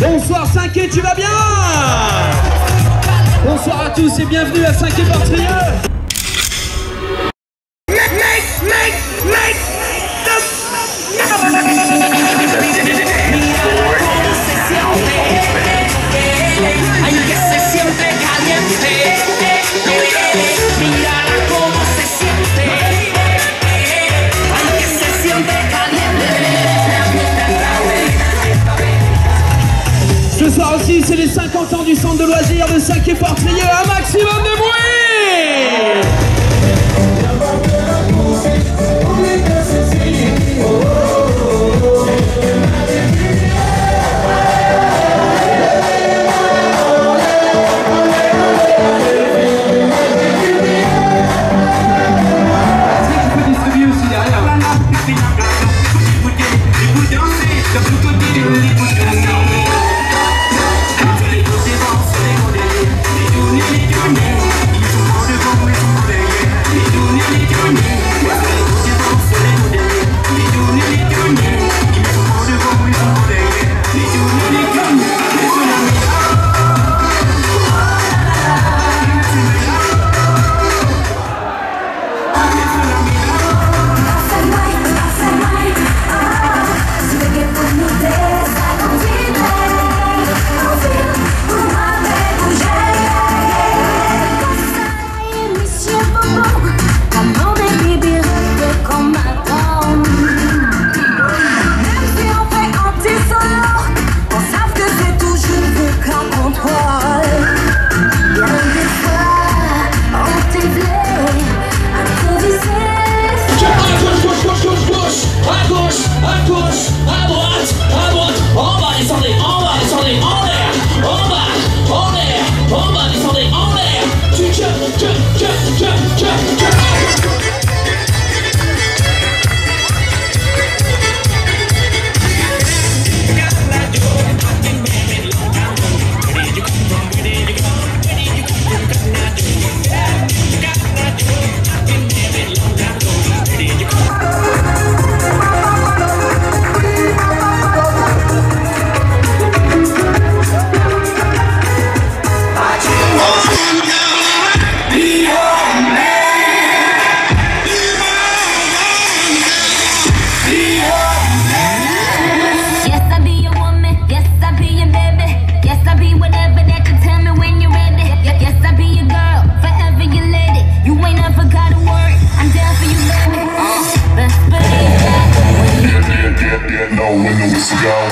Bonsoir 5 tu vas bien Bonsoir à tous et bienvenue à 5 Portrieux 50 ans du centre de loisirs de Sac-et-Portrieux, un maximum de bruit. go.